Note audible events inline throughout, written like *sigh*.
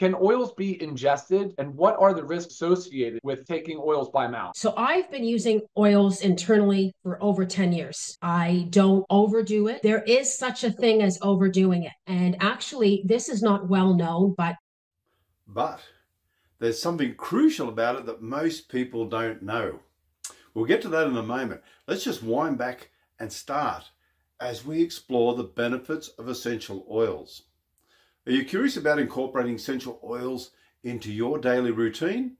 Can oils be ingested and what are the risks associated with taking oils by mouth? So I've been using oils internally for over 10 years. I don't overdo it. There is such a thing as overdoing it. And actually, this is not well known, but but there's something crucial about it that most people don't know. We'll get to that in a moment. Let's just wind back and start as we explore the benefits of essential oils. Are you curious about incorporating essential oils into your daily routine?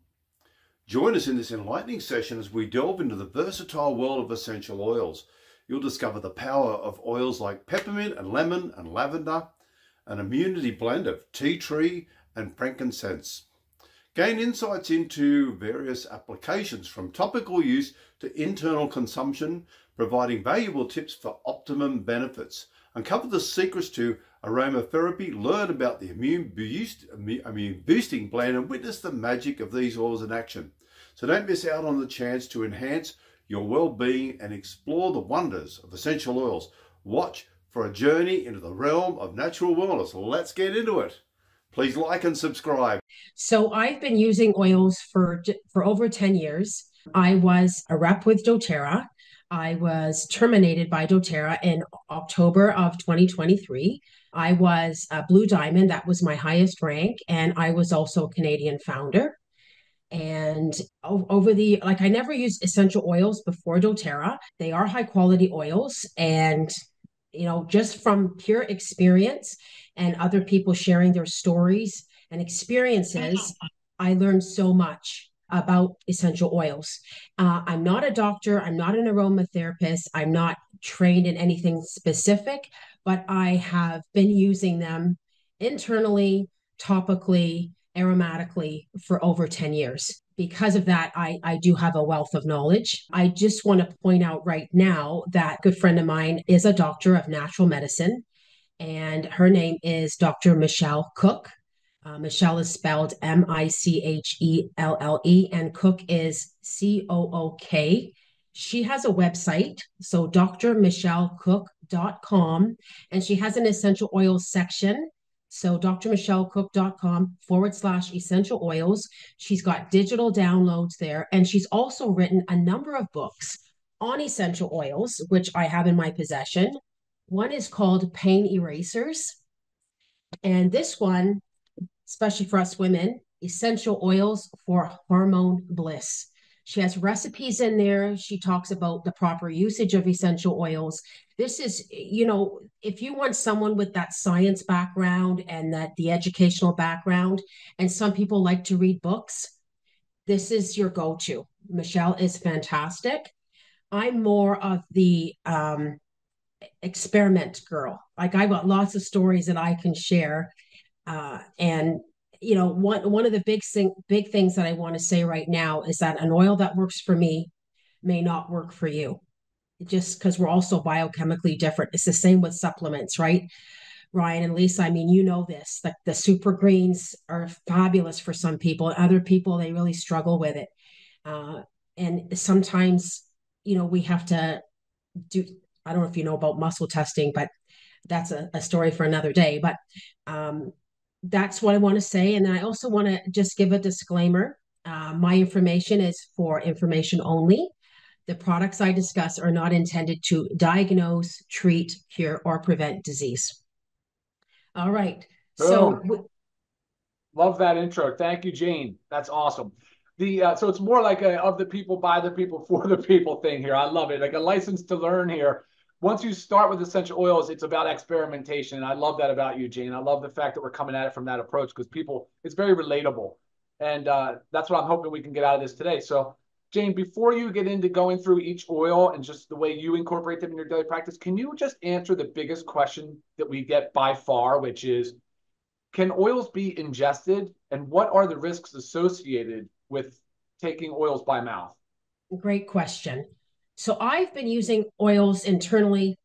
Join us in this enlightening session as we delve into the versatile world of essential oils. You'll discover the power of oils like peppermint and lemon and lavender, an immunity blend of tea tree and frankincense. Gain insights into various applications from topical use to internal consumption, providing valuable tips for optimum benefits. Uncover the secrets to aromatherapy, learn about the immune, boost, immune boosting plan, and witness the magic of these oils in action. So don't miss out on the chance to enhance your well-being and explore the wonders of essential oils. Watch for a journey into the realm of natural wellness. Let's get into it. Please like and subscribe. So I've been using oils for for over 10 years. I was a rep with doTERRA. I was terminated by doTERRA in October of 2023. I was a Blue Diamond, that was my highest rank, and I was also a Canadian founder. And over the like, I never used essential oils before doTERRA. They are high quality oils, and you know, just from pure experience and other people sharing their stories and experiences, I learned so much about essential oils. Uh, I'm not a doctor, I'm not an aromatherapist, I'm not trained in anything specific, but I have been using them internally, topically, aromatically for over 10 years. Because of that, I, I do have a wealth of knowledge. I just want to point out right now that a good friend of mine is a doctor of natural medicine, and her name is Dr. Michelle Cook. Uh, Michelle is spelled M I C H E L L E, and Cook is C O O K. She has a website, so drmichellecook.com, and she has an essential oils section. So drmichellecook.com forward slash essential oils. She's got digital downloads there, and she's also written a number of books on essential oils, which I have in my possession. One is called Pain Erasers. And this one especially for us women, essential oils for hormone bliss. She has recipes in there. She talks about the proper usage of essential oils. This is, you know, if you want someone with that science background and that the educational background, and some people like to read books, this is your go to. Michelle is fantastic. I'm more of the um, experiment girl. Like I got lots of stories that I can share uh, and you know, one one of the big thing, big things that I want to say right now is that an oil that works for me may not work for you, just because we're also biochemically different. It's the same with supplements, right? Ryan and Lisa, I mean, you know this. Like the super greens are fabulous for some people. Other people, they really struggle with it. Uh, and sometimes, you know, we have to do. I don't know if you know about muscle testing, but that's a, a story for another day. But um, that's what I want to say. And I also want to just give a disclaimer. Uh, my information is for information only. The products I discuss are not intended to diagnose, treat, cure, or prevent disease. All right. So, love that intro. Thank you, Jane. That's awesome. The uh, so it's more like a of the people, by the people, *laughs* for the people thing here. I love it. Like a license to learn here once you start with essential oils, it's about experimentation. And I love that about you, Jane. I love the fact that we're coming at it from that approach because people, it's very relatable. And uh, that's what I'm hoping we can get out of this today. So, Jane, before you get into going through each oil and just the way you incorporate them in your daily practice, can you just answer the biggest question that we get by far, which is can oils be ingested and what are the risks associated with taking oils by mouth? Great question. So I've been using oils internally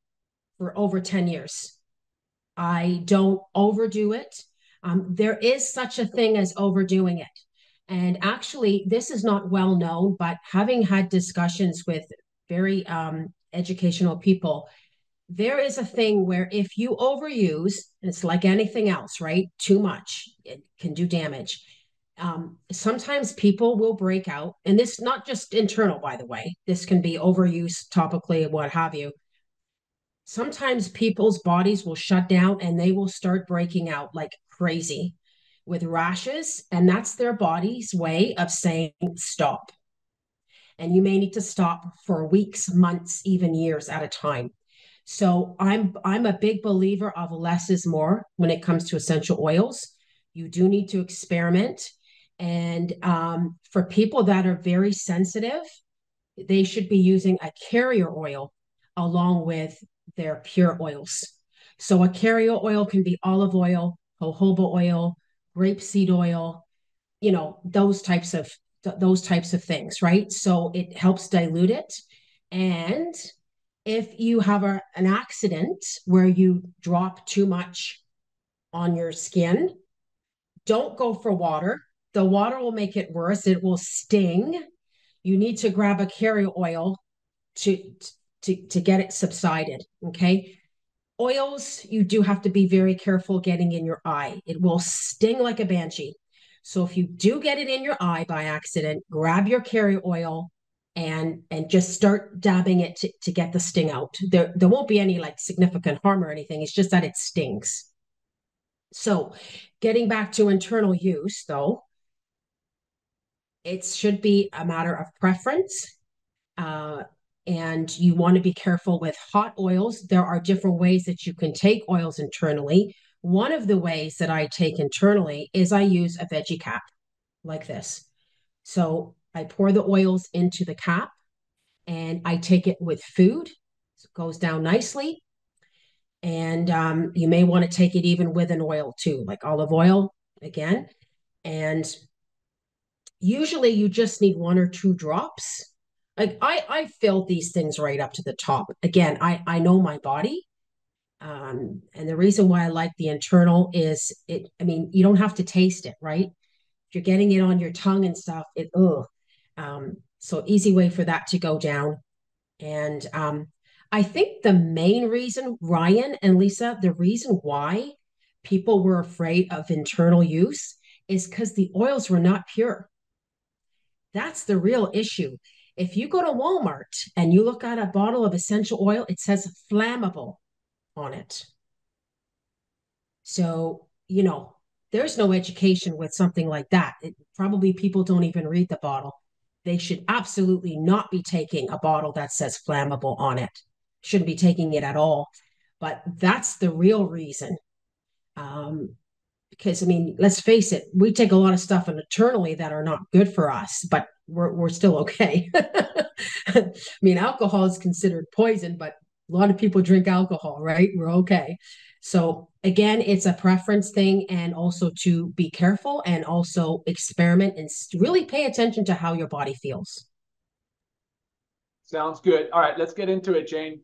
for over 10 years. I don't overdo it. Um, there is such a thing as overdoing it. And actually, this is not well known, but having had discussions with very um, educational people, there is a thing where if you overuse, it's like anything else, right? Too much, it can do damage. Um, sometimes people will break out, and this not just internal, by the way. This can be overuse topically, what have you. Sometimes people's bodies will shut down and they will start breaking out like crazy with rashes, and that's their body's way of saying stop. And you may need to stop for weeks, months, even years at a time. So I'm I'm a big believer of less is more when it comes to essential oils. You do need to experiment, and um, for people that are very sensitive, they should be using a carrier oil along with their pure oils. So a carrier oil can be olive oil, jojoba oil, grapeseed oil, you know those types of th- those types of things, right? So it helps dilute it, and if you have a, an accident where you drop too much on your skin, don't go for water. The water will make it worse. It will sting. You need to grab a carrier oil to to to get it subsided. Okay. Oils, you do have to be very careful getting in your eye. It will sting like a banshee. So if you do get it in your eye by accident, grab your carrier oil, and and just start dabbing it to, to get the sting out there there won't be any like significant harm or anything it's just that it stings so getting back to internal use though it should be a matter of preference uh, and you want to be careful with hot oils there are different ways that you can take oils internally one of the ways that i take internally is i use a veggie cap like this so I pour the oils into the cap and I take it with food. So it goes down nicely. And um, you may want to take it even with an oil too, like olive oil again. And usually you just need one or two drops. Like I, I filled these things right up to the top. Again, I, I know my body. Um, and the reason why I like the internal is it, I mean, you don't have to taste it, right? If you're getting it on your tongue and stuff, it, ugh, um, so easy way for that to go down. And um, I think the main reason, Ryan and Lisa, the reason why people were afraid of internal use is because the oils were not pure. That's the real issue. If you go to Walmart and you look at a bottle of essential oil, it says flammable on it. So, you know, there's no education with something like that. It, probably people don't even read the bottle they should absolutely not be taking a bottle that says flammable on it. Shouldn't be taking it at all. But that's the real reason. Um, because I mean, let's face it, we take a lot of stuff internally that are not good for us, but we're we're still okay. *laughs* I mean, alcohol is considered poison, but a lot of people drink alcohol, right? We're okay. So again, it's a preference thing and also to be careful and also experiment and really pay attention to how your body feels. Sounds good. All right, let's get into it, Jane.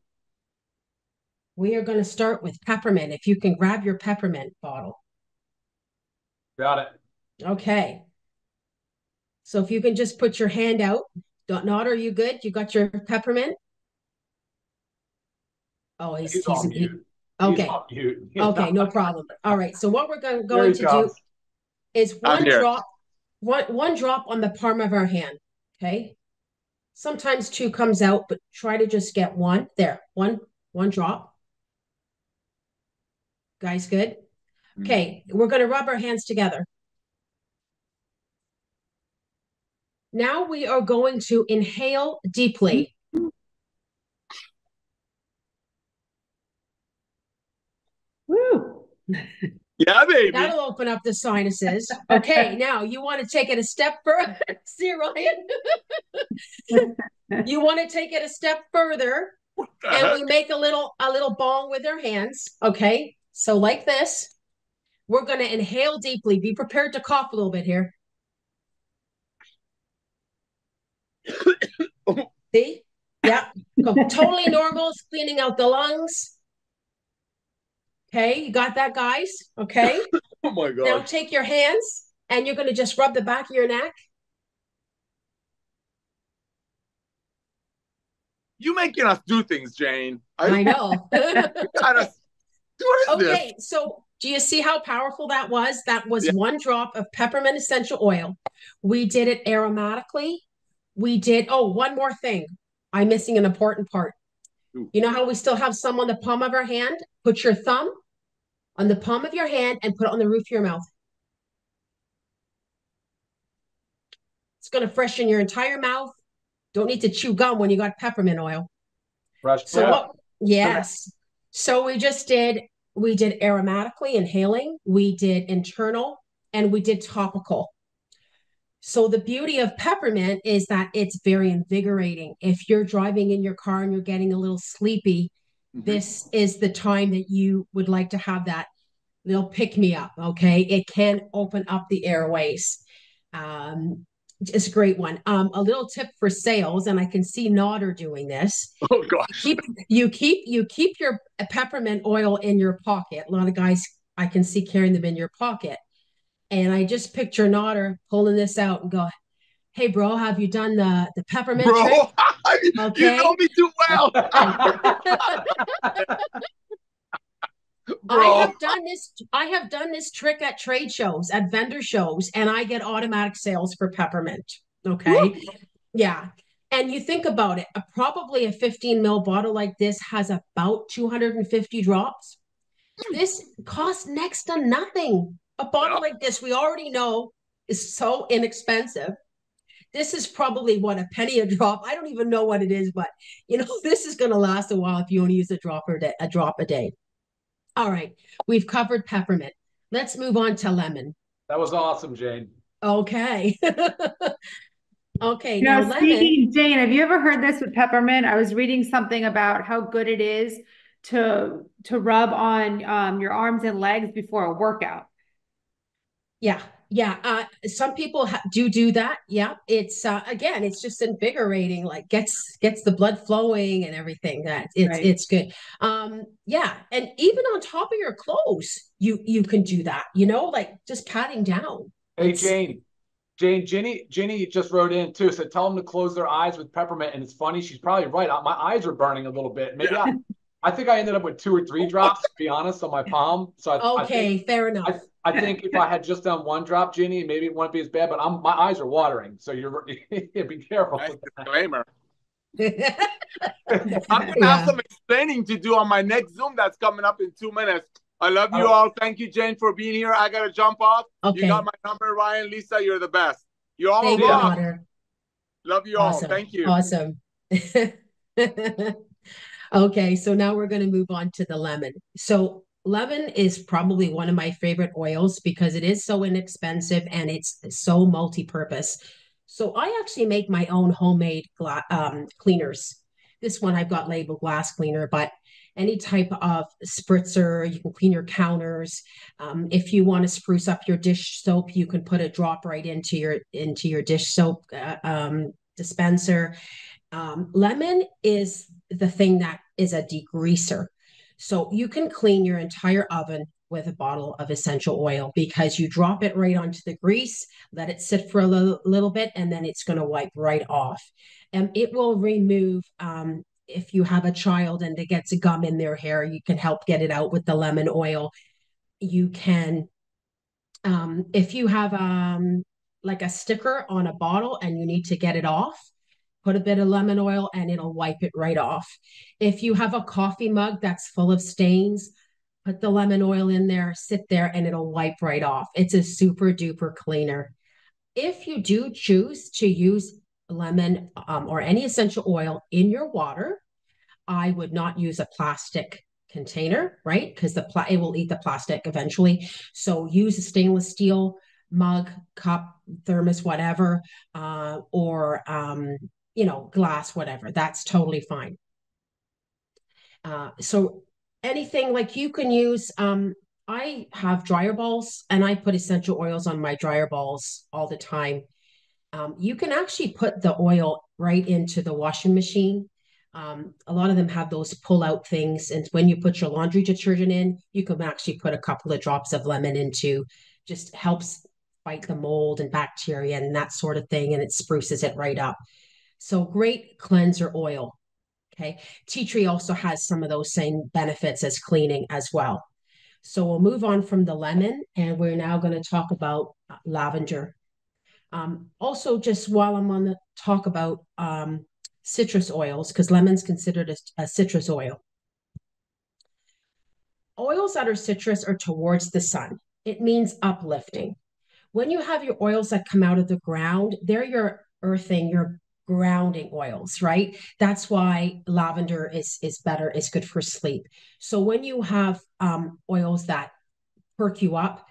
We are going to start with peppermint. If you can grab your peppermint bottle. Got it. Okay. So if you can just put your hand out. Don't not are you good? You got your peppermint? Oh, he's, he's, he's he, Okay. *laughs* okay, no problem. All right. So what we're going, going to do is one drop, one one drop on the palm of our hand. Okay. Sometimes two comes out, but try to just get one. There, one, one drop. Guys, good. Mm. Okay, we're going to rub our hands together. Now we are going to inhale deeply. Woo! *laughs* Yeah, baby. That'll open up the sinuses. Okay, *laughs* now you want to *laughs* take it a step further. See, Ryan? you want to take it a step further, and we make a little a little bong with our hands. Okay, so like this, we're going to inhale deeply. Be prepared to cough a little bit here. *coughs* See? Yeah, totally normal. cleaning out the lungs. Okay, you got that, guys? Okay. *laughs* oh my God. Now take your hands and you're going to just rub the back of your neck. You making us do things, Jane. I *laughs* know. what *laughs* is okay, this? so do you see how powerful that was? That was Yeah. one drop of peppermint essential oil. We did it aromatically. We did, oh, one more thing. I'm missing an important part. Ooh. You know how we still have some on the palm of our hand? Put your thumb on the palm of your hand and put it on the roof of your mouth. It's going to freshen your entire mouth. Don't need to chew gum when you got peppermint oil. Fresh So what? Yes. So we just did we did aromatically inhaling, we did internal, and we did topical. So the beauty of peppermint is that it's very invigorating. If you're driving in your car and you're getting a little sleepy, Mhm. this is the time that you would like to have that little pick me up. Okay. It can open up the airways. Um, it's a great one. Um, a little tip for sales, and I can see Nodder doing this Oh gosh. keep you keep you keep your peppermint oil in your pocket. A lot of guys I can see carrying them in your pocket. And I just picture Nodder pulling this out and go, Hey bro, have you done the the peppermint Bro, trick? *laughs* you Okay. know me too well. *laughs* *laughs* I have done this I have done this trick at trade shows, at vendor shows, and I get automatic sales for peppermint. Okay. Yeah. And you think about it, a, probably a 15 mil bottle like this has about 250 drops. Hmm. This costs next to nothing. A bottle Yeah. like this, we already know, is so inexpensive. This is probably what a penny a drop. I don't even know what it is, but you know, *laughs* this is going to last a while if you only use a drop a day, a drop a day. All right, we've covered peppermint. Let's move on to lemon. That was awesome, Jane. Okay. *laughs* okay, You now know, lemon. speaking, Jane, have you ever heard this with peppermint? I was reading something about how good it is to to rub on um, your arms and legs before a workout. Yeah, yeah. Uh, some people ha do do that. Yeah, it's uh, again, it's just invigorating. Like gets gets the blood flowing and everything. That it's Right. it's good. Um, yeah, and even on top of your clothes, you you can do that. You know, like just patting down. Hey, It's- Jane. Jane, Ginny, Ginny just wrote in too. Said tell them to close their eyes with peppermint, and it's funny. She's probably right. Uh, My eyes are burning a little bit. Maybe I, *laughs* I think I ended up with two or three drops. To be honest, on my palm. So I, I Okay, think, fair enough. I, I think if I had just done one drop, Ginny, maybe it wouldn't be as bad. But I'm my eyes are watering. So you're *laughs* be careful. Nice disclaimer. *laughs* I'm gonna Yeah. have some explaining to do on my next Zoom that's coming up in two minutes. I love you Oh. all. Thank you, Jane, for being here. I gotta jump off. Okay. You got my number, Ryan. Lisa, you're the best. You all thank you, Love you all. Awesome. Thank you. Awesome. *laughs* Okay, so now we're going to move on to the lemon. So, lemon is probably one of my favorite oils because it is so inexpensive and it's so multi-purpose. So, I actually make my own homemade gla- um, cleaners. This one I've got labeled glass cleaner, but any type of spritzer, you can clean your counters. Um, if you want to spruce up your dish soap, you can put a drop right into your into your dish soap uh, um, dispenser. Um, lemon is the thing that is a degreaser. So you can clean your entire oven with a bottle of essential oil because you drop it right onto the grease, let it sit for a little, little bit, and then it's going to wipe right off. And it will remove, um, if you have a child and it gets gum in their hair, you can help get it out with the lemon oil. You can, um, if you have um, like a sticker on a bottle and you need to get it off, put a bit of lemon oil and it'll wipe it right off. If you have a coffee mug that's full of stains, put the lemon oil in there, sit there, and it'll wipe right off. It's a super duper cleaner. If you do choose to use lemon um, or any essential oil in your water, I would not use a plastic container, right? Because the pla- it will eat the plastic eventually. So use a stainless steel mug, cup, thermos, whatever, uh, or um, you know, glass, whatever. That's totally fine. Uh, so anything like you can use. Um, I have dryer balls, and I put essential oils on my dryer balls all the time. Um, you can actually put the oil right into the washing machine. Um, a lot of them have those pull out things. And when you put your laundry detergent in, you can actually put a couple of drops of lemon into, just helps fight the mold and bacteria and that sort of thing. And it spruces it right up. So great cleanser oil. Okay. Tea tree also has some of those same benefits as cleaning as well. So we'll move on from the lemon and we're now going to talk about uh, lavender. Um, also, just while I'm on the talk about um, citrus oils, because lemon's considered a, a citrus oil. Oils that are citrus are towards the sun. It means uplifting. When you have your oils that come out of the ground, they're your earthing, your grounding oils, right? That's why lavender is is better, It's good for sleep. So when you have um, oils that perk you up,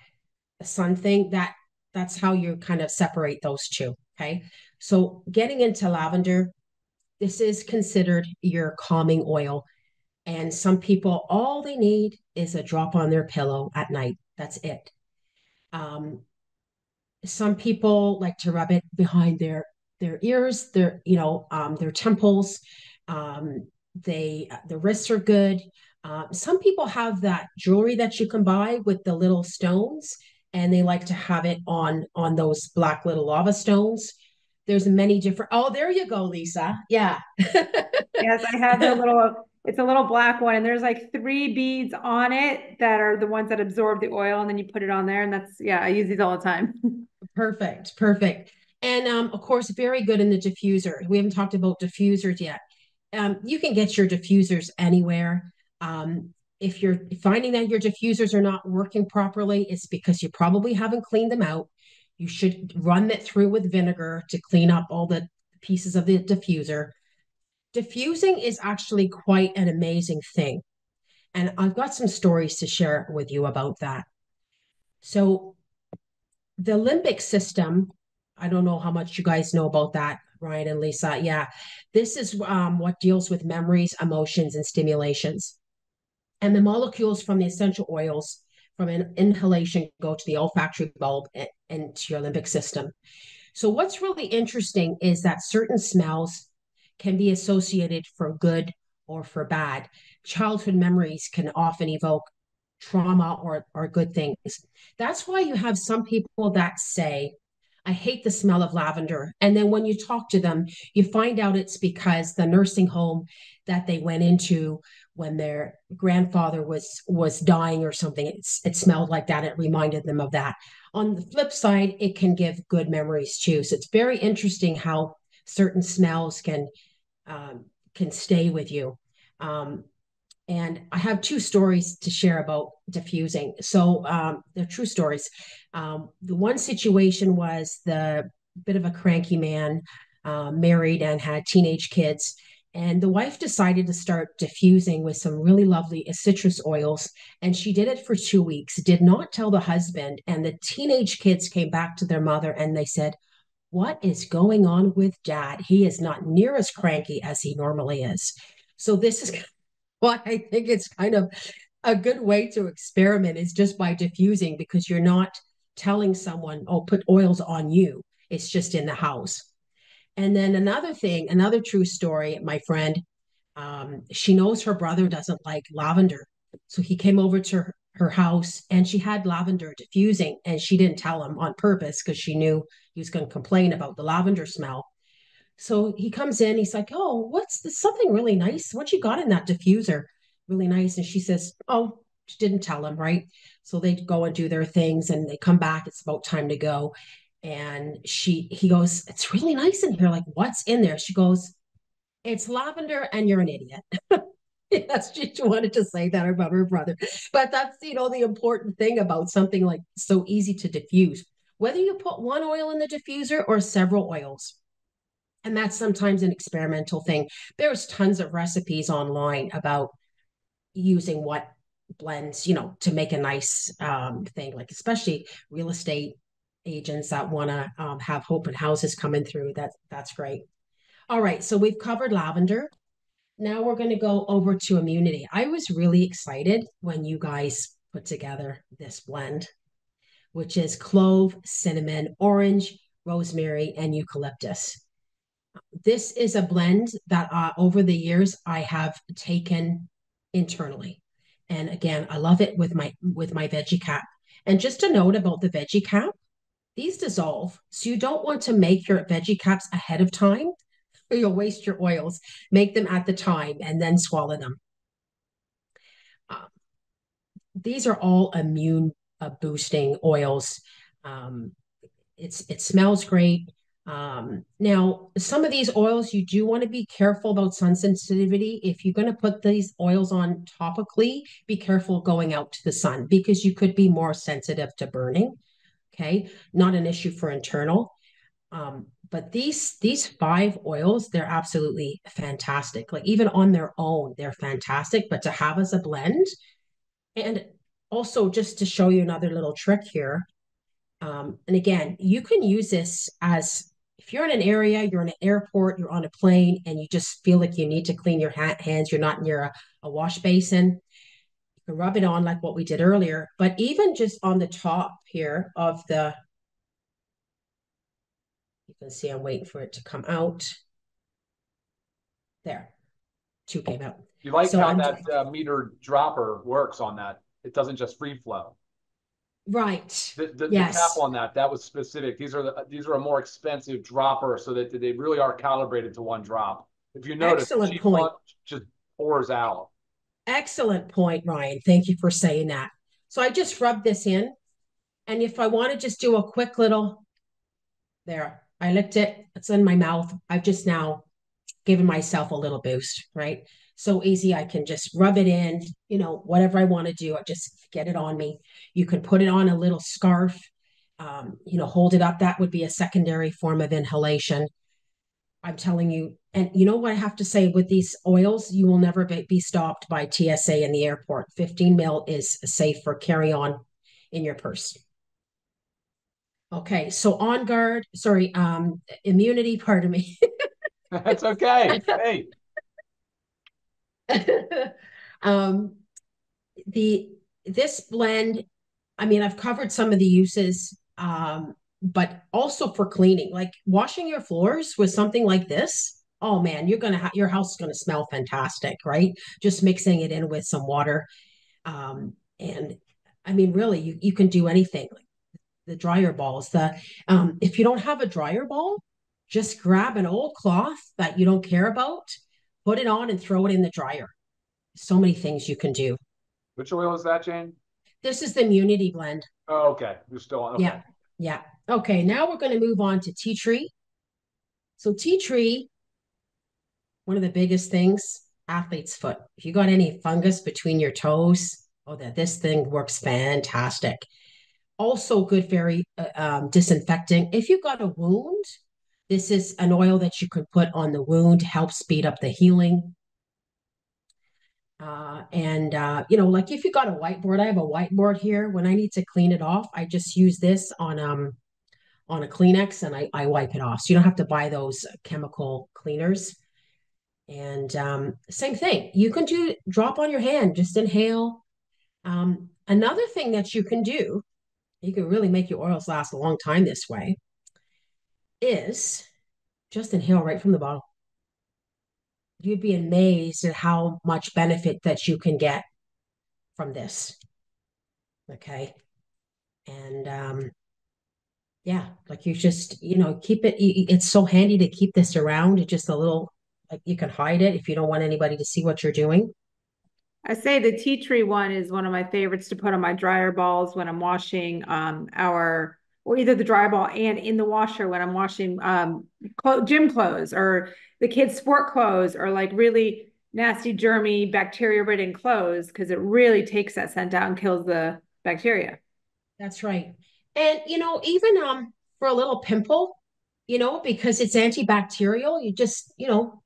sun thing, that that's how you kind of separate those two. Okay. So getting into lavender, this is considered your calming oil. And some people, all they need is a drop on their pillow at night. That's it. Um, some people like to rub it behind their their ears, their you know um, their temples. Um, they the wrists are good. Um, some people have that jewelry that you can buy with the little stones, and they like to have it on on those black little lava stones. There's many different. Oh, there you go, Lisa. Yeah. *laughs* yes, I have a little. It's a little black one, and there's like three beads on it that are the ones that absorb the oil, and then you put it on there, and that's yeah. I use these all the time. *laughs* perfect, perfect, and um, of course, very good in the diffuser. We haven't talked about diffusers yet. Um, you can get your diffusers anywhere. Um, if you're finding that your diffusers are not working properly, it's because you probably haven't cleaned them out. You should run it through with vinegar to clean up all the pieces of the diffuser. Diffusing is actually quite an amazing thing. And I've got some stories to share with you about that. So, the limbic system, I don't know how much you guys know about that, Ryan and Lisa. Yeah, this is um, what deals with memories, emotions, and stimulations. And the molecules from the essential oils from an inhalation go to the olfactory bulb and, and to your limbic system. So, what's really interesting is that certain smells can be associated for good or for bad. Childhood memories can often evoke trauma or, or good things. That's why you have some people that say, I hate the smell of lavender. And then when you talk to them, you find out it's because the nursing home that they went into when their grandfather was was dying or something, it's, it smelled like that. It reminded them of that. On the flip side, it can give good memories too. So it's very interesting how certain smells can um, can stay with you. Um, and I have two stories to share about diffusing. So um, they're true stories. Um, the one situation was the bit of a cranky man, uh, married and had teenage kids. And the wife decided to start diffusing with some really lovely citrus oils. And she did it for two weeks, did not tell the husband. And the teenage kids came back to their mother and they said, What is going on with dad? He is not near as cranky as he normally is. So, this is why I think it's kind of a good way to experiment is just by diffusing because you're not telling someone, oh, put oils on you. It's just in the house. And then another thing, another true story, my friend, um, she knows her brother doesn't like lavender. So he came over to her, her house and she had lavender diffusing and she didn't tell him on purpose because she knew he was going to complain about the lavender smell. So he comes in, he's like, Oh, what's this? Something really nice. What you got in that diffuser? Really nice. And she says, Oh, she didn't tell him, right? So they go and do their things and they come back. It's about time to go. And she he goes, It's really nice in here. Like, what's in there? She goes, It's lavender, and you're an idiot. *laughs* yes, she wanted to say that about her brother. But that's you know the important thing about something like so easy to diffuse. Whether you put one oil in the diffuser or several oils, and that's sometimes an experimental thing. There's tons of recipes online about using what blends, you know, to make a nice um, thing, like especially real estate agents that want to um, have open houses coming through. That that's great. All right, so we've covered lavender. Now we're going to go over to immunity. I was really excited when you guys put together this blend, which is clove, cinnamon, orange, rosemary, and eucalyptus this is a blend that uh, over the years I have taken internally. And again, I love it with my with my veggie cap. And just a note about the veggie cap, these dissolve. So you don't want to make your veggie caps ahead of time or you'll waste your oils. Make them at the time and then swallow them. Um, these are all immune uh, boosting oils. Um, it's it smells great. Um, now, some of these oils you do want to be careful about sun sensitivity. If you're going to put these oils on topically, be careful going out to the sun because you could be more sensitive to burning. Okay, not an issue for internal. Um, but these these five oils, they're absolutely fantastic. Like even on their own, they're fantastic. But to have as a blend, and also just to show you another little trick here. Um, and again, you can use this as if you're in an area, you're in an airport, you're on a plane, and you just feel like you need to clean your ha- hands, you're not near a, a wash basin. You can rub it on like what we did earlier, but even just on the top here of the you can see I'm waiting for it to come out. There, two came out. You like So how I'm- that uh, meter dropper works on that? It doesn't just free flow. Right. The, the, the Yes. cap on that, that was specific. These are the, these are a more expensive dropper so that they really are calibrated to one drop. If you notice, Excellent point. one just pours out. Excellent point, Ryan. Thank you for saying that. So I just rubbed this in. And if I want to just do a quick little, there, I licked it. It's in my mouth. I've just now given myself a little boost, right? So easy. I can just rub it in, you know, whatever I want to do. I just get it on me. You can put it on a little scarf, um, you know, hold it up. That would be a secondary form of inhalation. I'm telling you, and you know what I have to say with these oils, you will never be, stopped by TSA in the airport. 15 mil is safe for carry on in your purse. Okay, so on guard, sorry, um, immunity, pardon me. *laughs* That's okay. Hey, *laughs* um, the this blend, I mean, I've covered some of the uses, um, but also for cleaning, like washing your floors with something like this. Oh man, you're gonna ha- your house is gonna smell fantastic, right? Just mixing it in with some water, um, and I mean, really, you you can do anything. Like the dryer balls, the um, if you don't have a dryer ball, just grab an old cloth that you don't care about, put it on, and throw it in the dryer. So many things you can do. which oil is that, Jane? This is the immunity blend. Oh, okay. You're still on. Okay. Yeah. Yeah. Okay. Now we're going to move on to tea tree. So, tea tree, one of the biggest things, athlete's foot. If you got any fungus between your toes, oh, that this thing works fantastic. Also, good, very uh, um, disinfecting. If you've got a wound, this is an oil that you can put on the wound, help speed up the healing. Uh, and uh, you know, like if you got a whiteboard, I have a whiteboard here. When I need to clean it off, I just use this on um on a Kleenex and I, I wipe it off. So you don't have to buy those chemical cleaners. And um, same thing, you can do drop on your hand, just inhale. Um, another thing that you can do, you can really make your oils last a long time this way, is just inhale right from the bottle you'd be amazed at how much benefit that you can get from this. Okay. And um yeah, like you just, you know, keep it it's so handy to keep this around. It's just a little like you can hide it if you don't want anybody to see what you're doing. I say the tea tree one is one of my favorites to put on my dryer balls when I'm washing um our or either the dryer ball and in the washer when I'm washing um gym clothes or the kids' sport clothes or like really nasty germy bacteria ridden clothes because it really takes that scent out and kills the bacteria. That's right. And you know, even um for a little pimple, you know, because it's antibacterial, you just, you know,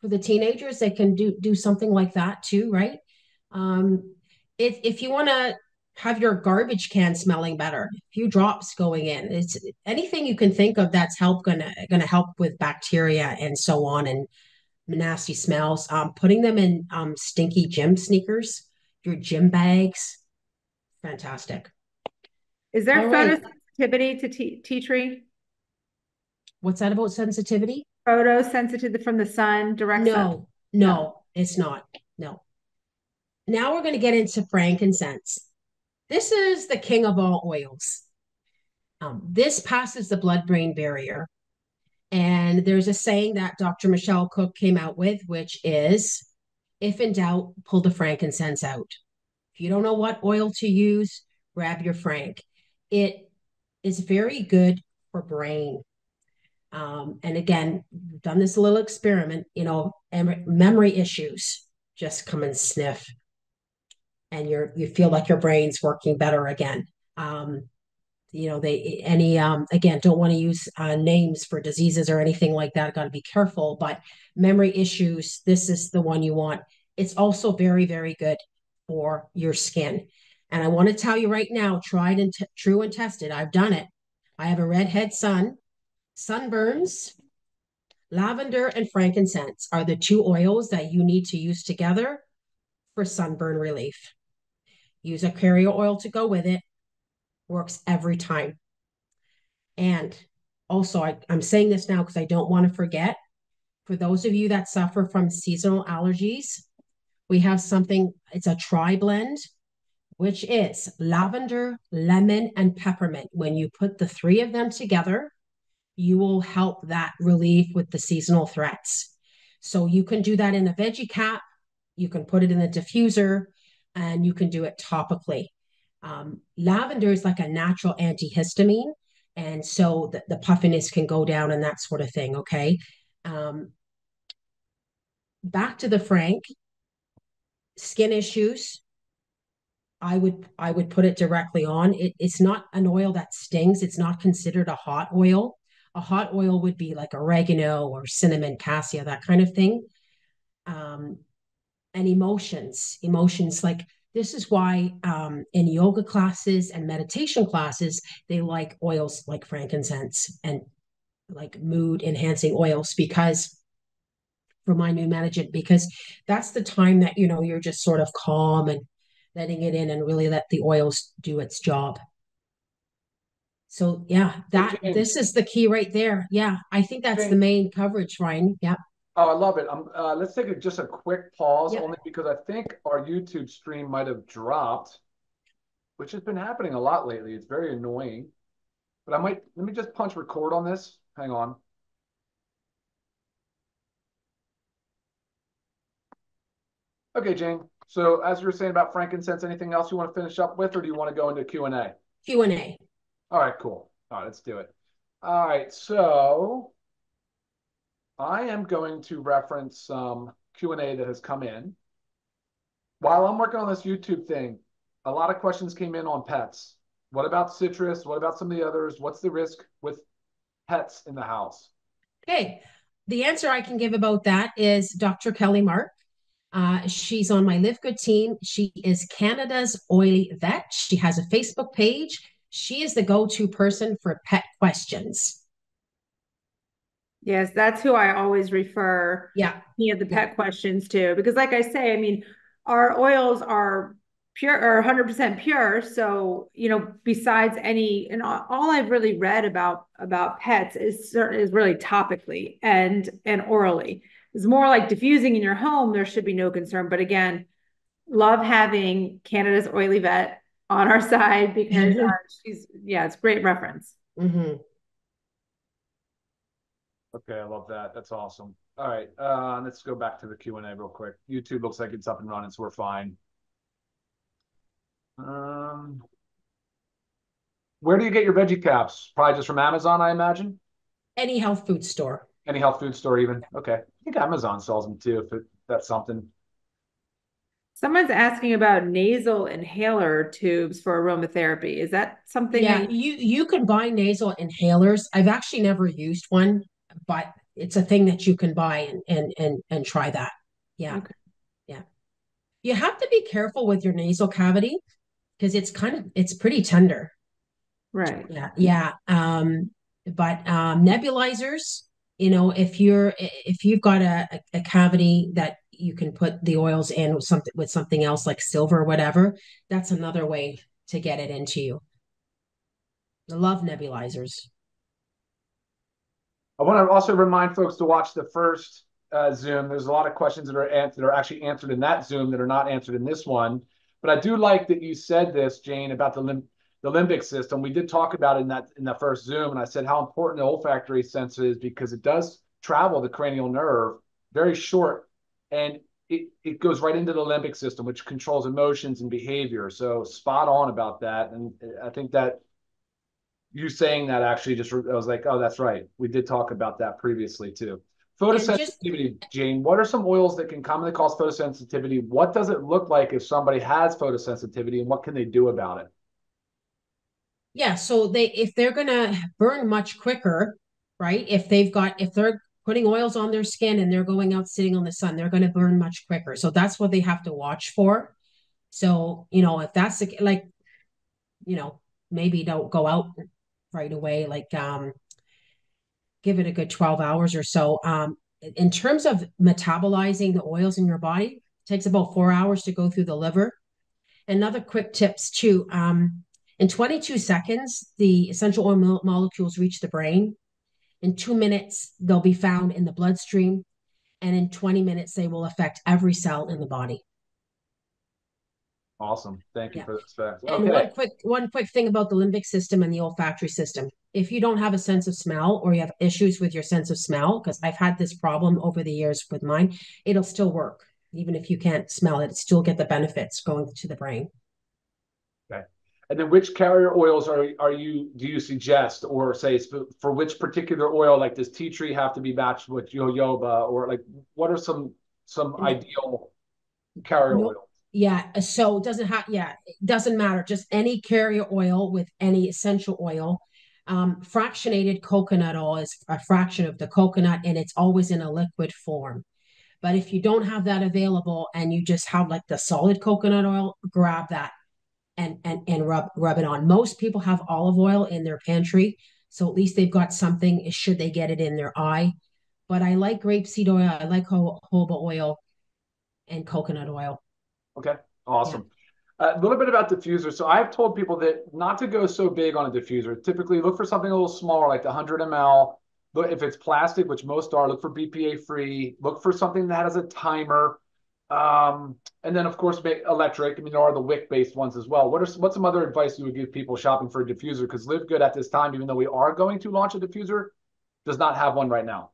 for the teenagers, they can do do something like that too, right? Um if if you want to have your garbage can smelling better, a few drops going in. It's anything you can think of that's help gonna gonna help with bacteria and so on and nasty smells. Um, putting them in um stinky gym sneakers, your gym bags, fantastic. Is there All right. photosensitivity to tea, tea tree? What's that about sensitivity? Photosensitive from the sun, direct sun? No, no, it's not. No. Now we're going to get into frankincense. This is the king of all oils. Um, this passes the blood brain barrier. And there's a saying that Dr. Michelle Cook came out with, which is if in doubt, pull the frankincense out. If you don't know what oil to use, grab your frank. It is very good for brain. Um, and again, done this little experiment, you know, memory issues, just come and sniff. And you're you feel like your brain's working better again. Um, you know, they any um again don't want to use uh, names for diseases or anything like that. Got to be careful. But memory issues, this is the one you want. It's also very, very good for your skin. And I want to tell you right now, tried and t- true and tested. I've done it. I have a redhead son. Sunburns, lavender, and frankincense are the two oils that you need to use together for sunburn relief. Use a carrier oil to go with it. Works every time. And also, I, I'm saying this now because I don't want to forget. For those of you that suffer from seasonal allergies, we have something, it's a tri blend which is lavender, lemon, and peppermint. When you put the three of them together, you will help that relief with the seasonal threats. So you can do that in a veggie cap, you can put it in the diffuser, and you can do it topically. Um, lavender is like a natural antihistamine, and so the, the, puffiness can go down and that sort of thing. Okay. Um, back to the Frank skin issues I would I would put it directly on. It, it's not an oil that stings. It's not considered a hot oil. A hot oil would be like oregano or cinnamon, cassia, that kind of thing. Um, and emotions, emotions like this is why um, in yoga classes and meditation classes they like oils like frankincense and like mood enhancing oils because for my new management because that's the time that you know you're just sort of calm and letting it in and really let the oils do its job. So yeah, that this is the key right there. Yeah, I think that's the main coverage, Ryan. Yeah. Oh, I love it. Um, uh, let's take a, just a quick pause, yep. only because I think our YouTube stream might have dropped, which has been happening a lot lately. It's very annoying. But I might let me just punch record on this. Hang on. Okay, Jane. So as you were saying about frankincense, anything else you want to finish up with, or do you want to go into Q and A? Q and A. All right, cool. All right, let's do it. All right, so I am going to reference some Q and A that has come in. While I'm working on this YouTube thing, a lot of questions came in on pets. What about citrus? What about some of the others? What's the risk with pets in the house? Okay. The answer I can give about that is Dr. Kelly Mark. Uh, she's on my Live Good team. She is Canada's oily vet. She has a Facebook page. She is the go to person for pet questions. Yes, that's who I always refer yeah. any of the pet yeah. questions to. Because, like I say, I mean, our oils are pure or 100% pure so you know besides any and all i've really read about about pets is certain is really topically and and orally It's more like diffusing in your home, there should be no concern. But again, love having Canada's oily vet on our *laughs* side because uh, she's yeah, it's great reference. Mm-hmm. Okay, I love that. That's awesome. All right, uh, let's go back to the Q and A real quick. YouTube looks like it's up and running, so we're fine. Um, where do you get your veggie caps? Probably just from Amazon, I imagine. Any health food store. Any health food store, even. Okay I think Amazon sells them too, if it, that's something. Someone's asking about nasal inhaler tubes for aromatherapy. Is that something? Yeah, that... you you can buy nasal inhalers. I've actually never used one, but it's a thing that you can buy and and and and try that. Yeah, okay. yeah. You have to be careful with your nasal cavity because it's kind of it's pretty tender. Right. Yeah, yeah. Um, but um, nebulizers you know if you're if you've got a, a cavity that you can put the oils in with something with something else like silver or whatever that's another way to get it into you i love nebulizers i want to also remind folks to watch the first uh, zoom there's a lot of questions that are that are actually answered in that zoom that are not answered in this one but i do like that you said this jane about the lim- the limbic system. We did talk about it in that in that first Zoom, and I said how important the olfactory sense is because it does travel the cranial nerve very short, and it, it goes right into the limbic system, which controls emotions and behavior. So spot on about that, and I think that you saying that actually just I was like, oh, that's right. We did talk about that previously too. Photosensitivity, just, Jane. What are some oils that can commonly cause photosensitivity? What does it look like if somebody has photosensitivity, and what can they do about it? Yeah, so they if they're gonna burn much quicker, right? If they've got if they're putting oils on their skin and they're going out sitting on the sun, they're going to burn much quicker. So that's what they have to watch for. So, you know, if that's the, like, you know, maybe don't go out right away, like, um, give it a good 12 hours or so. Um, in terms of metabolizing the oils in your body, takes about four hours to go through the liver. Another quick tips too. Um, in 22 seconds, the essential oil mo- molecules reach the brain. In two minutes, they'll be found in the bloodstream. And in 20 minutes, they will affect every cell in the body. Awesome. Thank you yeah. for this fact. Okay. And one quick one quick thing about the limbic system and the olfactory system. If you don't have a sense of smell or you have issues with your sense of smell, because I've had this problem over the years with mine, it'll still work. Even if you can't smell it, still get the benefits going to the brain. Okay. And then which carrier oils are are you do you suggest or say for which particular oil like does tea tree have to be matched with jojoba or like what are some some mm-hmm. ideal carrier nope. oils? Yeah, so it doesn't have yeah, it doesn't matter. Just any carrier oil with any essential oil. Um, fractionated coconut oil is a fraction of the coconut and it's always in a liquid form. But if you don't have that available and you just have like the solid coconut oil, grab that and and and rub rub it on. Most people have olive oil in their pantry, so at least they've got something should they get it in their eye. But I like grapeseed oil, I like jojoba oil, and coconut oil. Okay, awesome. Yeah. A little bit about diffuser. So I've told people that not to go so big on a diffuser. Typically, look for something a little smaller, like the 100 ml. But if it's plastic, which most are, look for BPA free. Look for something that has a timer. Um, and then, of course, electric. I mean, there are the wick-based ones as well. What are what's some other advice you would give people shopping for a diffuser? Because Live Good at this time, even though we are going to launch a diffuser, does not have one right now.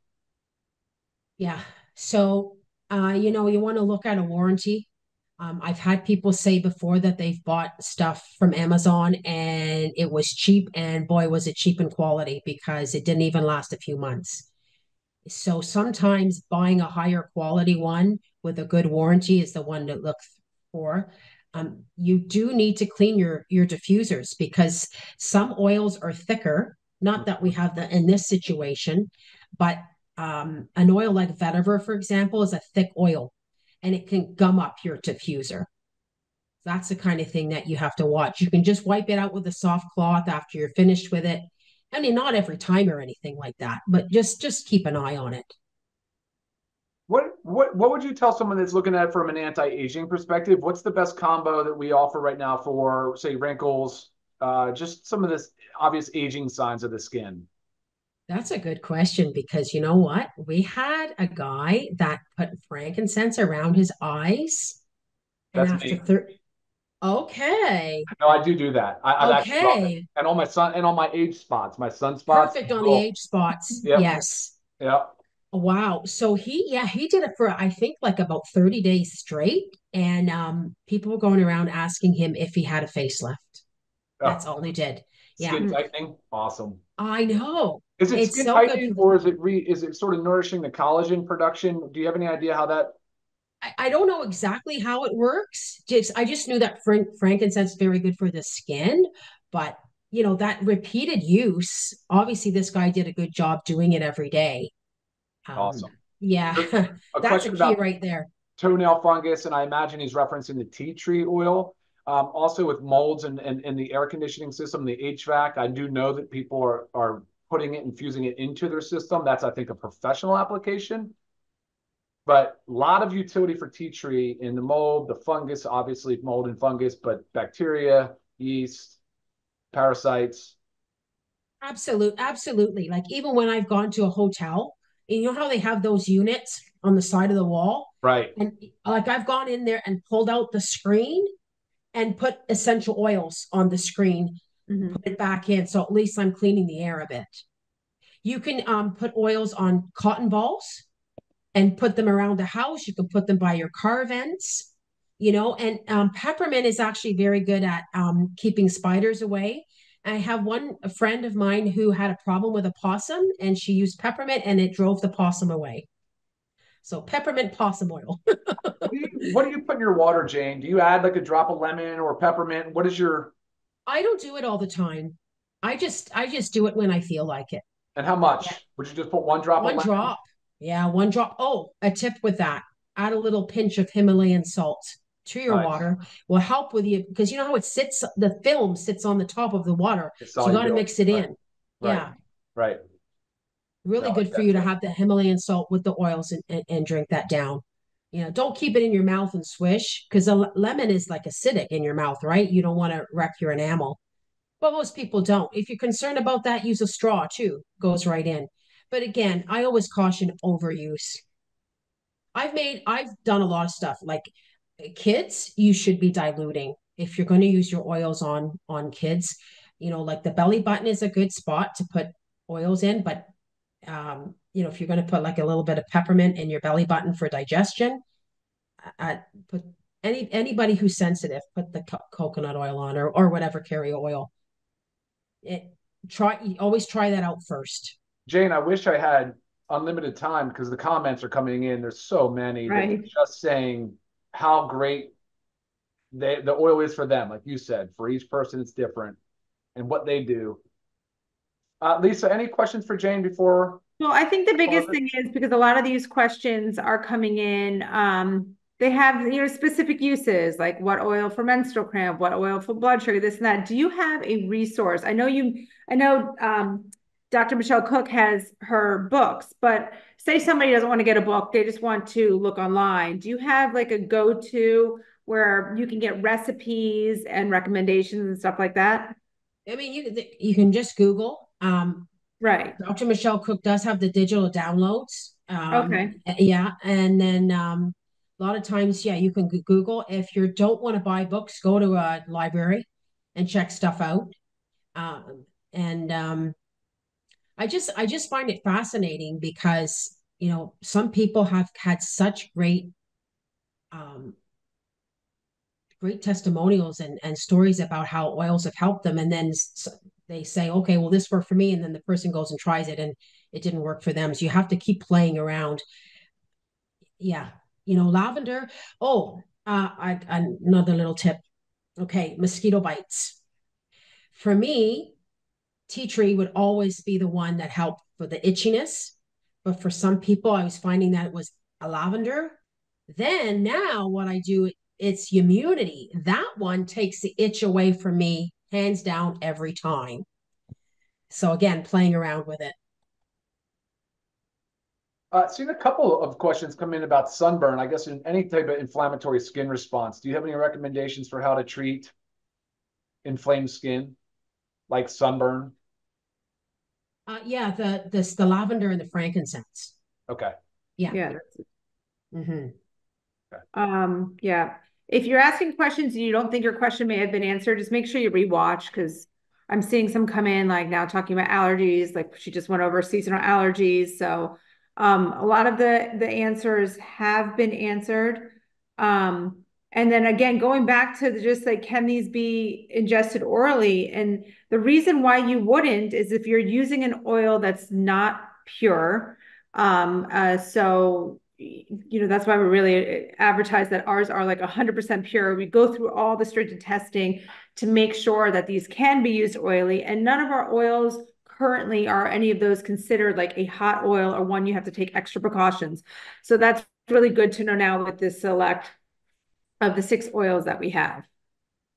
Yeah. So, uh, you know, you want to look at a warranty. Um, I've had people say before that they've bought stuff from Amazon and it was cheap, and boy, was it cheap in quality because it didn't even last a few months. So sometimes buying a higher quality one with a good warranty is the one to look for. Um, you do need to clean your your diffusers because some oils are thicker. Not that we have that in this situation, but um, an oil like vetiver, for example, is a thick oil, and it can gum up your diffuser. That's the kind of thing that you have to watch. You can just wipe it out with a soft cloth after you're finished with it, I mean, not every time or anything like that, but just just keep an eye on it. What what what would you tell someone that's looking at it from an anti-aging perspective? What's the best combo that we offer right now for say wrinkles, uh, just some of this obvious aging signs of the skin? That's a good question because you know what? We had a guy that put frankincense around his eyes. That's and after thir- Okay. No, I do do that. I, okay. And on my sun and on my age spots, my sunspots. Perfect on the age spots. Yep. Yes. Yeah. Wow. So he, yeah, he did it for I think like about 30 days straight. And um people were going around asking him if he had a facelift. Oh. That's all he did. Yeah. Skin tightening. Awesome. I know. Is it it's skin so tightening or is it re is it sort of nourishing the collagen production? Do you have any idea how that I, don't know exactly how it works. Just I just knew that frank, frankincense is very good for the skin, but you know that repeated use. Obviously, this guy did a good job doing it every day. Um, awesome. Yeah, *laughs* that's a key right there. Toenail fungus, and I imagine he's referencing the tea tree oil. Um, also with molds and, and, and the air conditioning system, the HVAC, I do know that people are, are putting it, infusing it into their system. That's, I think, a professional application. But a lot of utility for tea tree in the mold, the fungus, obviously mold and fungus, but bacteria, yeast, parasites. Absolutely, absolutely. Like even when I've gone to a hotel, and you know how they have those units on the side of the wall? Right. And like I've gone in there and pulled out the screen and put essential oils on the screen. Mhm. put it back in. So at least I'm cleaning the air a bit. You can um, put oils on cotton balls and put them around the house. You can put them by your car vents, you know, and um, peppermint is actually very good at um, keeping spiders away. I have one a friend of mine who had a problem with a possum and she used peppermint and it drove the possum away. So peppermint possum oil. *laughs* What do, you, what do you put in your water, Jane? Do you add like a drop of lemon or peppermint? What is your I don't do it all the time. I just I just do it when I feel like it. and how much? Yeah. Would you just put one drop One of lemon? drop. Yeah, one drop. Oh, a tip with that. Add a little pinch of Himalayan salt to your Nice. water. Will help with you because you know how it sits the film sits on the top of the water. So you got to mix it Right, in. Right. Yeah. Right. Really No, good for you to have the Himalayan salt with the oils and, and, and drink that down. You know, don't keep it in your mouth and swish because le- lemon is like acidic in your mouth, right? You don't want to wreck your enamel. But most people don't. If you're concerned about that, use a straw too. Goes right in. But again, I always caution overuse. I've made, I've done a lot of stuff. Like kids, you should be diluting if you're going to use your oils on on kids. You know, like the belly button is a good spot to put oils in, but um, you know, if you're going to put like a little bit of peppermint in your belly button for digestion, I put any anybody who's sensitive, put the co- coconut oil on or or whatever carrier oil. It try always try that out first. Jane, I wish I had unlimited time because the comments are coming in. There's so many Right. are just saying how great they, the oil is for them. Like you said, for each person, it's different and what they do. Uh, Lisa, any questions for Jane before? Well, I think the biggest thing is because a lot of these questions are coming in, um, they have, you know, specific uses, like what oil for menstrual cramp, what oil for blood sugar, this and that. Do you have a resource? I know you, I know, um, Dr. Michelle Cook has her books, but say somebody doesn't want to get a book, they just want to look online. Do you have like a go-to where you can get recipes and recommendations and stuff like that? I mean, you you can just Google. Um, Right. Dr. Michelle Cook does have the digital downloads. Um, Okay. Yeah, and then um, a lot of times, yeah, you can Google. If you don't want to buy books, go to a library and check stuff out. Um, and um, I just I just find it fascinating because you know some people have had such great um, great testimonials and and stories about how oils have helped them, and then they say, okay, well, this worked for me, and then the person goes and tries it, and it didn't work for them. So you have to keep playing around. Yeah, you know, lavender. Oh, uh, I, another little tip. Okay, mosquito bites. For me, tea tree would always be the one that helped for the itchiness. But for some people, I was finding that it was a lavender. Then now what I do, it's immunity. That one takes the itch away from me, hands down, every time. So again, playing around with it. Uh, seen a couple of questions come in about sunburn. I guess in any type of inflammatory skin response. Do you have any recommendations for how to treat inflamed skin, like sunburn? Uh, yeah, the this the lavender and the frankincense. Okay. Yeah. Yeah. that's- hmm Um, yeah. If you're asking questions and you don't think your question may have been answered, just make sure you rewatch because I'm seeing some come in like now talking about allergies, like she just went over seasonal allergies. So um, a lot of the the answers have been answered. Um, and then again, going back to the, just like, can these be ingested orally? And the reason why you wouldn't is if you're using an oil that's not pure. Um, uh, so you know, that's why we really uh, advertise that ours are like 100% pure. We go through all the stringent testing to make sure that these can be used oily, and none of our oils currently are any of those considered like a hot oil or one you have to take extra precautions. So that's really good to know now with this select of the six oils that we have.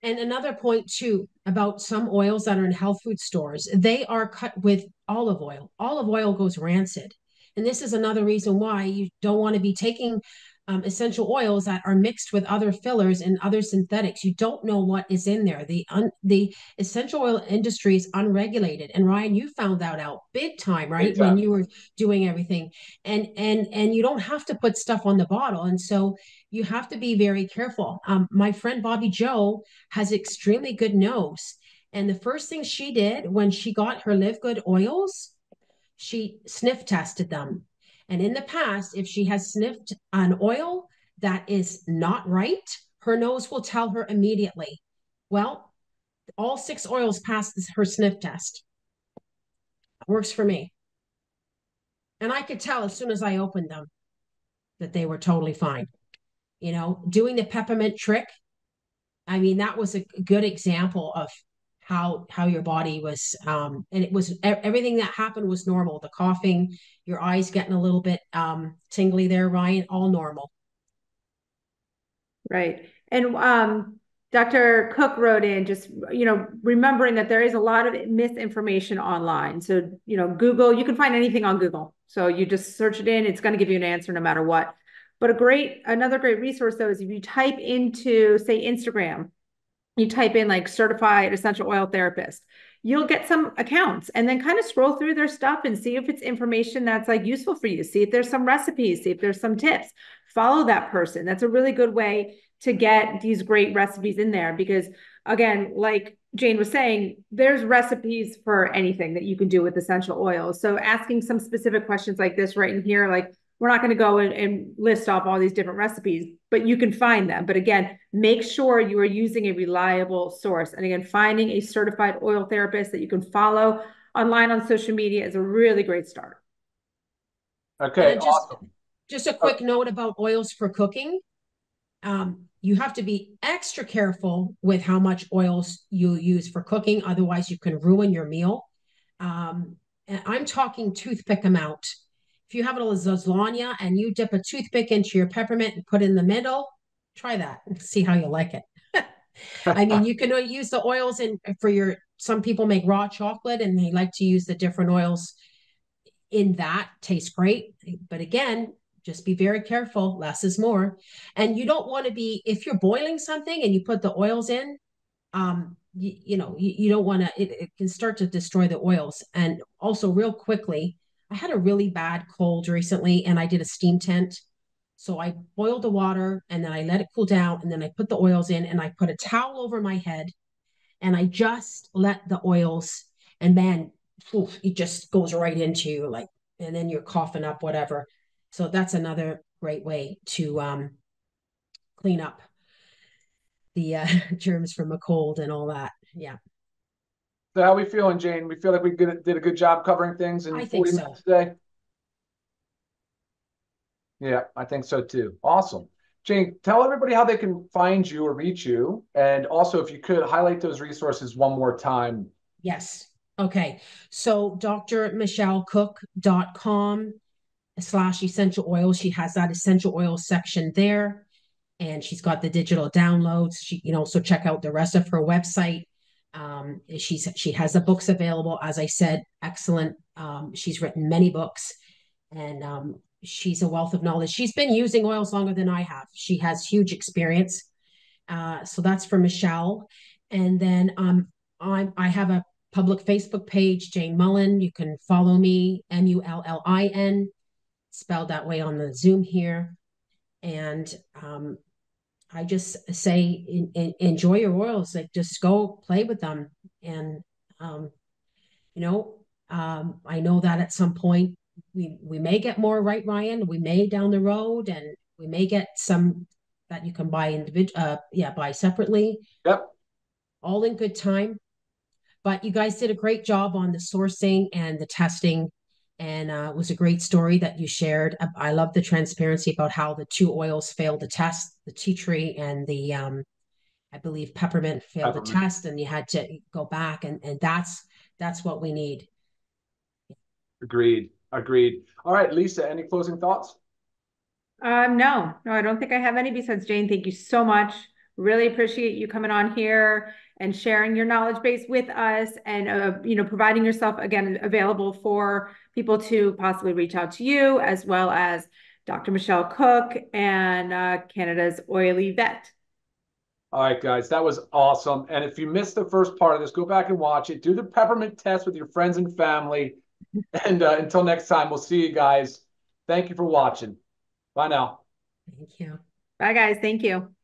And another point too about some oils that are in health food stores, they are cut with olive oil. Olive oil goes rancid. And this is another reason why you don't want to be taking um, essential oils that are mixed with other fillers and other synthetics. You don't know what is in there. The un, the essential oil industry is unregulated. And Ryan, you found that out big time, right? Big time. When you were doing everything. And and and you don't have to put stuff on the bottle. And so you have to be very careful. Um, my friend Bobby Joe has extremely good nose. And the first thing she did when she got her Live Good oils, she sniff tested them. And in the past, if she has sniffed an oil that is not right, her nose will tell her immediately. Well, all six oils passed her sniff test. Works for me. And I could tell as soon as I opened them that they were totally fine. You know, doing the peppermint trick. I mean, that was a good example of how how your body was um and it was everything that happened was normal the coughing your eyes getting a little bit um tingly there ryan all normal right and um Dr. Cook wrote in just, you know, remembering that there is a lot of misinformation online. So, you know, Google, you can find anything on Google. So you just search it in, it's going to give you an answer no matter what. But a great, another great resource though is if you type into, say, Instagram, you type in like certified essential oil therapist, you'll get some accounts and then kind of scroll through their stuff and see if it's information that's like useful for you. See if there's some recipes, see if there's some tips. Follow that person. That's a really good way to get these great recipes in there because again like jane was saying there's recipes for anything that you can do with essential oils so asking some specific questions like this right in here like we're not going to go and, and list off all these different recipes but you can find them but again make sure you are using a reliable source and again finding a certified oil therapist that you can follow online on social media is a really great start okay just, awesome just a quick note about oils for cooking um, you have to be extra careful with how much oils you use for cooking. Otherwise, you can ruin your meal. Um, and I'm talking toothpick amount. If you have a lasagna and you dip a toothpick into your peppermint and put in the middle, try that and see how you like it. *laughs* I mean, you can use the oils in for your. Some people make raw chocolate and they like to use the different oils in that. Tastes great, but again, just be very careful less is more and you don't want to be if you're boiling something and you put the oils in um you, you know you, you don't want to it, it can start to destroy the oils and also real quickly i had a really bad cold recently and i did a steam tent so i boiled the water and then i let it cool down and then i put the oils in and i put a towel over my head and i just let the oils and man oof, it just goes right into you like and then you're coughing up whatever so that's another great way to um, clean up the uh, *laughs* germs from a cold and all that. Yeah. So how are we feeling, Jane? We feel like we did a good job covering things in I 40 so. minutes today? Yeah, I think so too. Awesome. Jane, tell everybody how they can find you or reach you. And also, if you could highlight those resources one more time. Yes. Okay. So drmichellecook.com slash essential oils. She has that essential oil section there. And she's got the digital downloads. She, you know, so check out the rest of her website. Um, she's she has the books available. As I said, excellent. Um, she's written many books, and um, she's a wealth of knowledge. She's been using oils longer than I have. She has huge experience. Uh, so that's for Michelle. And then um, I'm I have a public Facebook page, Jane Mullin. You can follow me, M U L L I N spelled that way on the Zoom here. And um, I just say, in, in, enjoy your oils. Like, just go play with them. And, um, you know, um, I know that at some point we, we may get more, right, Ryan? We may down the road and we may get some that you can buy individual, uh, yeah, buy separately. Yep. All in good time. But you guys did a great job on the sourcing and the testing and uh, it was a great story that you shared. I love the transparency about how the two oils failed the test, the tea tree and the, um, I believe peppermint failed peppermint. the test, and you had to go back, and and that's that's what we need. Agreed. Agreed. All right, Lisa. Any closing thoughts? Um, no, no, I don't think I have any besides Jane. Thank you so much. Really appreciate you coming on here and sharing your knowledge base with us and uh, you know providing yourself again available for people to possibly reach out to you as well as dr michelle cook and uh, canada's oily vet. All right guys that was awesome. And if you missed the first part of this go back and watch it. Do the peppermint test with your friends and family. *laughs* And uh, until next time we'll see you guys. Thank you for watching. Bye now. Thank you. Bye guys. Thank you